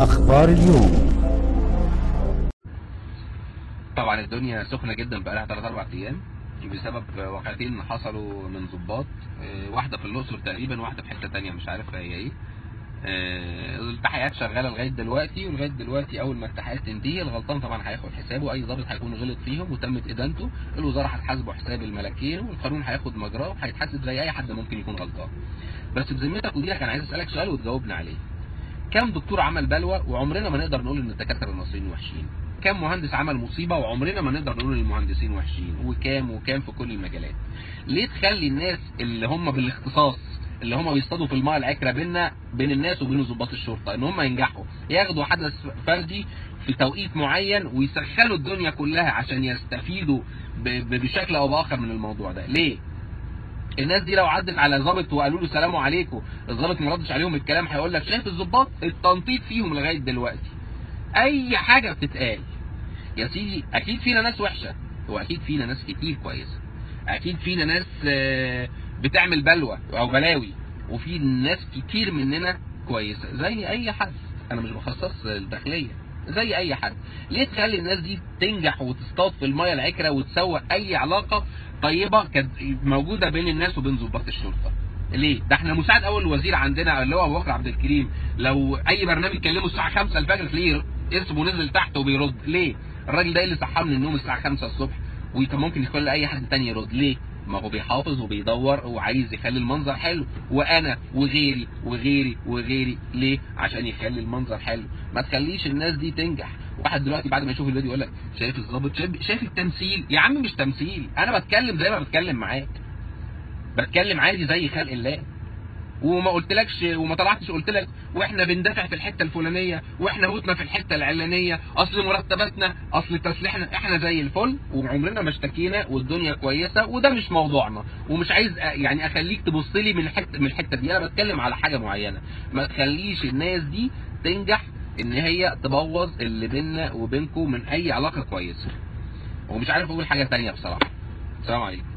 أخبار اليوم. طبعا الدنيا سخنة جدا بقى لها 3 4 أيام بسبب واقعتين حصلوا من ضباط آه، واحدة في الأقصر تقريبا واحدة في حتة تانية مش عارف هي إيه. آه، التحقيقات شغالة لغاية دلوقتي ولغاية دلوقتي أول ما التحقيقات تنتهي الغلطان طبعا هياخد حسابه أي ضابط هيكون غلط فيهم وتمت إدانته. الوزارة هتحاسبه حساب الملكين والقانون هياخد مجراه وهيتحاسب زي أي حد ممكن يكون غلطان. بس بذمتك ودينك أنا عايز أسألك سؤال وتجاوبنا عليه. كم دكتور عمل بلوى وعمرنا ما نقدر نقول إن الدكاترة المصريين وحشين؟ كم مهندس عمل مصيبة وعمرنا ما نقدر نقول إن المهندسين وحشين؟ وكام وكام في كل المجالات. ليه تخلي الناس اللي هم بالاختصاص اللي هم بيصطادوا في الماء العكرة بيننا بين الناس وبين ضباط الشرطة؟ إن هم ينجحوا ياخدوا حدث فردي في توقيت معين ويسخنوا الدنيا كلها عشان يستفيدوا بشكل أو بآخر من الموضوع ده. ليه؟ الناس دي لو عدت على ظابط وقالوا له سلام عليكم الظابط ما ردش عليهم الكلام هيقول لك شايف الظباط التنطيط فيهم لغاية دلوقتي. أي حاجة بتتقال. يا سيدي أكيد فينا ناس وحشة وأكيد فينا ناس كتير كويسة. أكيد فينا ناس آه، بتعمل بلوى أو بلاوي وفي ناس كتير مننا كويسة زي أي حد. أنا مش بخصص الداخليه زي أي حد ليه تخلي الناس دي تنجح وتصطاد في المية العكرة وتسوق أي علاقة طيبة كانت موجودة بين الناس وبين ضباط الشرطة ليه؟ ده إحنا مساعد أول وزير عندنا اللي هو أبو بكر عبد الكريم لو أي برنامج كلمه الساعة 5 الفجر تلاقيه اسمه نزل تحت وبيرد ليه؟ الراجل ده اللي صحاه من النوم الساعة 5 الصبح وكان ممكن يخلي أي حد تاني يرد ليه؟ ما هو بيحافظ وبيدور وعايز يخلي المنظر حلو. وأنا وغيري وغيري وغيري. ليه؟ عشان يخلي المنظر حلو. ما تخليش الناس دي تنجح. واحد دلوقتي بعد ما يشوف الفيديو يقول لك شايف الظابط شايف, شايف التمثيل؟ يا عم مش تمثيل. أنا بتكلم زي ما بتكلم معاك. بتكلم عادي زي خلق الله. وما قلتلكش وما طلعتش قلت لك وإحنا بندافع في الحتة الفلانية وإحنا موتنا في الحتة العلانية. أصل مرتباتنا أصل تسليحنا إحنا زي الفل وعمرنا ما اشتكينا والدنيا كويسة وده مش موضوعنا. ومش عايز يعني أخليك تبص لي من الحتة من الحتة دي. أنا بتكلم على حاجة معينة. ما تخليش الناس دي تنجح إن هي تبوظ اللي بيننا وبينكم من أي علاقة كويسة. ومش عارف أقول حاجة تانية بصراحة. السلام عليكم.